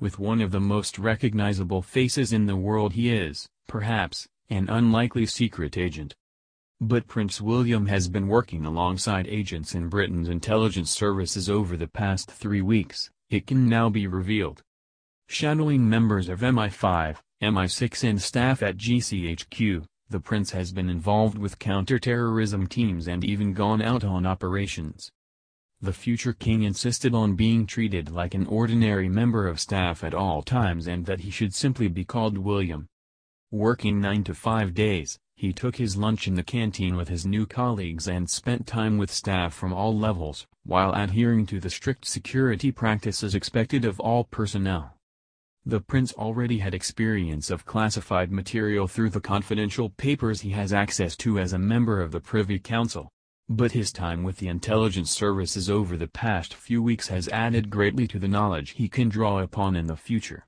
with one of the most recognizable faces in the world he is, perhaps, an unlikely secret agent. But Prince William has been working alongside agents in Britain's intelligence services over the past three weeks, it can now be revealed. Shadowing members of MI5, MI6 and staff at GCHQ, the prince has been involved with counter-terrorism teams and even gone out on operations. The future king insisted on being treated like an ordinary member of staff at all times and that he should simply be called William. Working 9 to 5 days, he took his lunch in the canteen with his new colleagues and spent time with staff from all levels, while adhering to the strict security practices expected of all personnel. The prince already had experience of classified material through the confidential papers he has access to as a member of the Privy Council. But his time with the intelligence services over the past few weeks has added greatly to the knowledge he can draw upon in the future.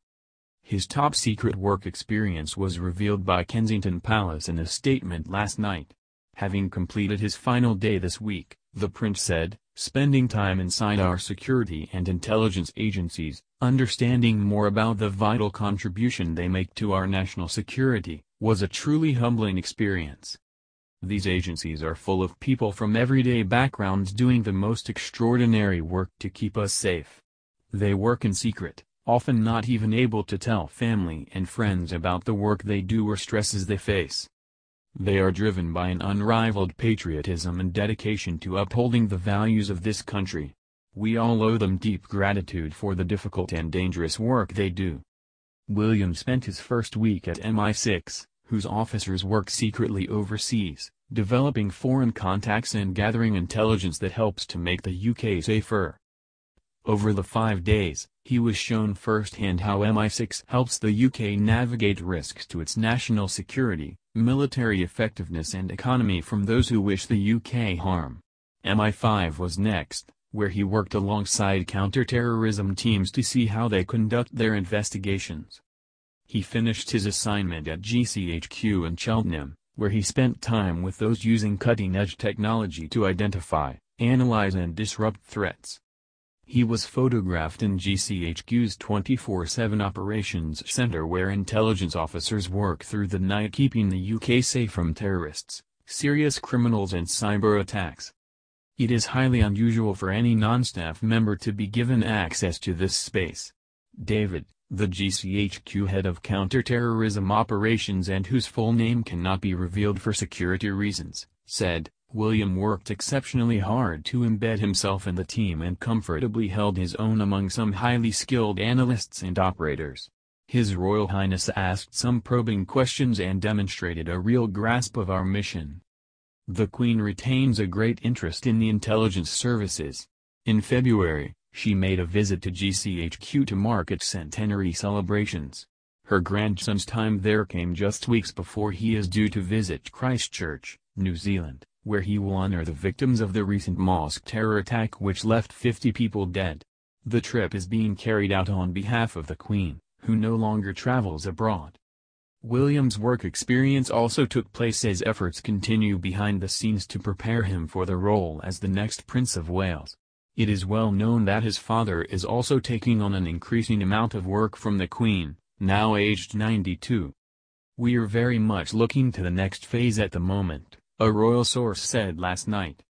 His top-secret work experience was revealed by Kensington Palace in a statement last night. Having completed his final day this week, the prince said, spending time inside our security and intelligence agencies, understanding more about the vital contribution they make to our national security, was a truly humbling experience. These agencies are full of people from everyday backgrounds doing the most extraordinary work to keep us safe. They work in secret, often not even able to tell family and friends about the work they do or stresses they face. They are driven by an unrivaled patriotism and dedication to upholding the values of this country. We all owe them deep gratitude for the difficult and dangerous work they do. William spent his first week at MI6, whose officers work secretly overseas, developing foreign contacts and gathering intelligence that helps to make the UK safer. Over the five days, he was shown firsthand how MI6 helps the UK navigate risks to its national security, military effectiveness and economy from those who wish the UK harm. MI5 was next, where he worked alongside counter-terrorism teams to see how they conduct their investigations. He finished his assignment at GCHQ in Cheltenham, where he spent time with those using cutting-edge technology to identify, analyze and disrupt threats. He was photographed in GCHQ's 24-7 operations center where intelligence officers work through the night keeping the UK safe from terrorists, serious criminals and cyber attacks. It is highly unusual for any non-staff member to be given access to this space. David, the GCHQ head of counterterrorism operations and whose full name cannot be revealed for security reasons, said, William worked exceptionally hard to embed himself in the team and comfortably held his own among some highly skilled analysts and operators. His Royal Highness asked some probing questions and demonstrated a real grasp of our mission. The Queen retains a great interest in the intelligence services. In February, she made a visit to GCHQ to mark its centenary celebrations. Her grandson's time there came just weeks before he is due to visit Christchurch, New Zealand where he will honor the victims of the recent mosque terror attack which left 50 people dead. The trip is being carried out on behalf of the Queen, who no longer travels abroad. William's work experience also took place as efforts continue behind the scenes to prepare him for the role as the next Prince of Wales. It is well known that his father is also taking on an increasing amount of work from the Queen, now aged 92. We are very much looking to the next phase at the moment. A royal source said last night.